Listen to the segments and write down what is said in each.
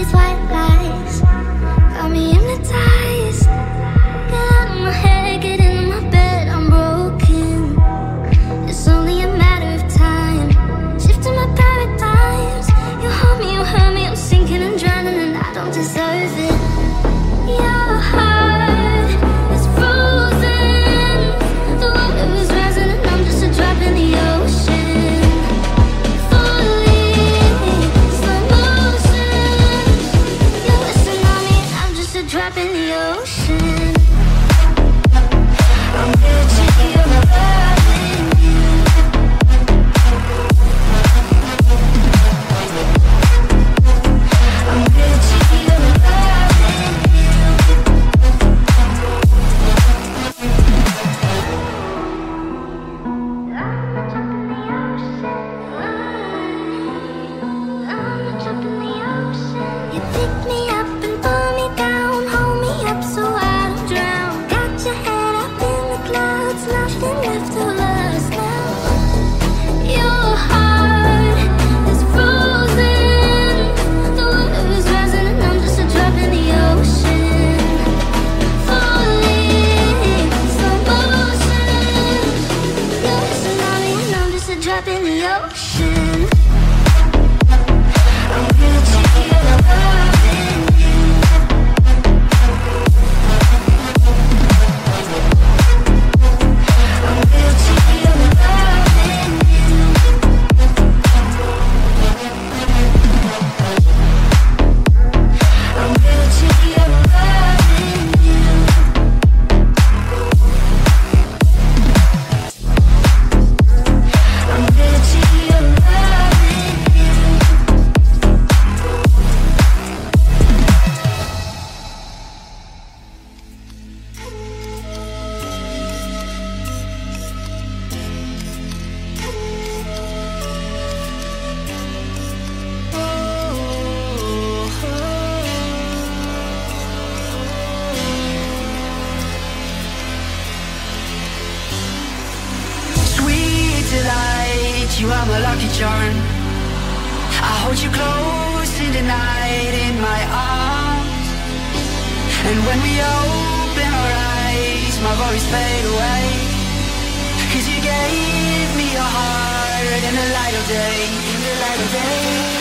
these white lights drop in the ocean. 都是 I hold you close in the night in my arms. And when we open our eyes, my worries fade away. Cause you gave me your heart in the light of day, in the light of day.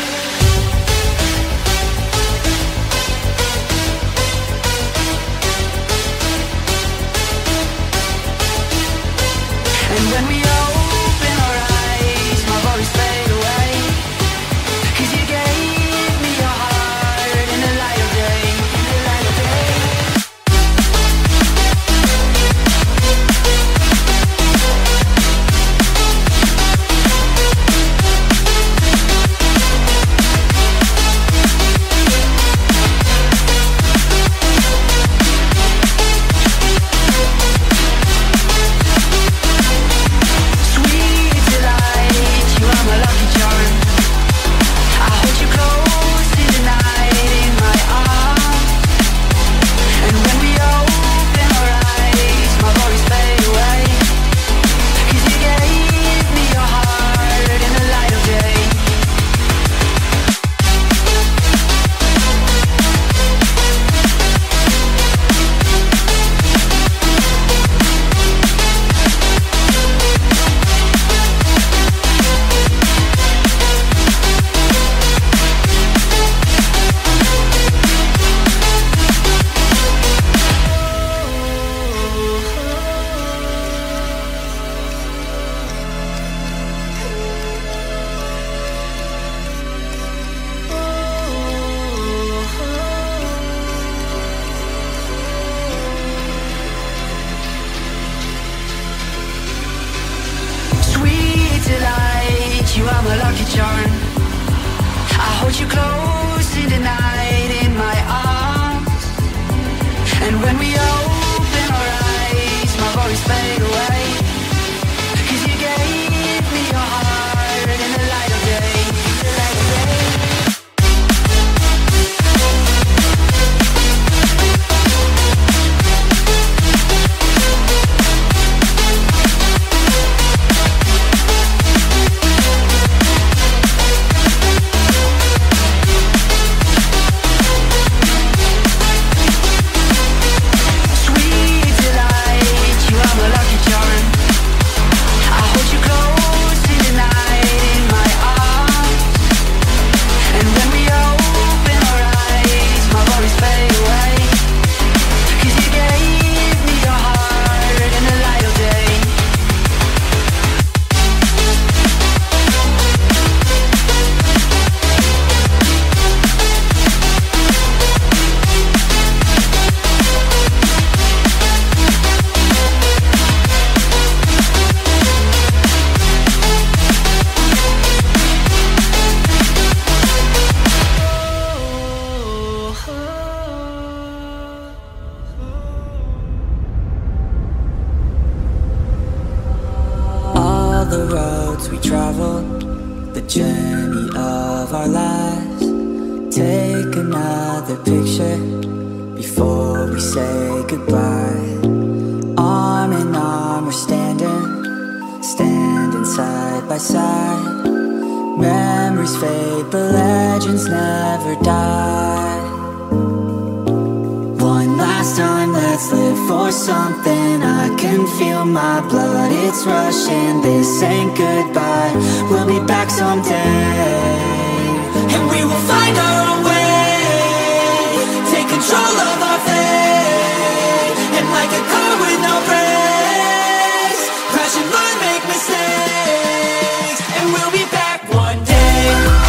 the roads we travel, the journey of our lives. Take another picture before we say goodbye. Arm in arm, we're standing, standing side by side. Memories fade, but legends never die. Let's live for something. I can feel my blood, it's rushing. This ain't goodbye, we'll be back someday. And we will find our own way. Take control of our fate. And like a car with no brakes Crash and make mistakes. And we'll be back one day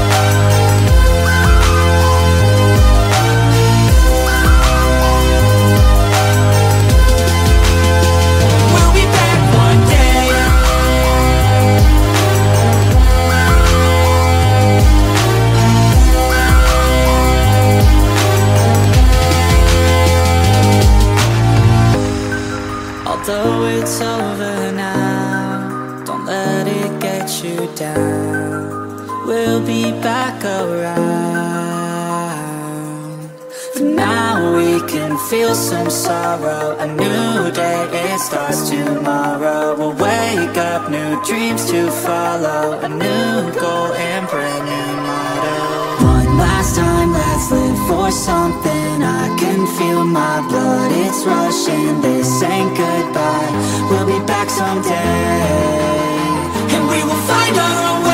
we can feel some sorrow. A new day, it starts tomorrow. We'll wake up, new dreams to follow. A new goal and brand new motto. One last time, let's live for something. I can feel my blood, it's rushing. This ain't goodbye, we'll be back someday. And we will find our own way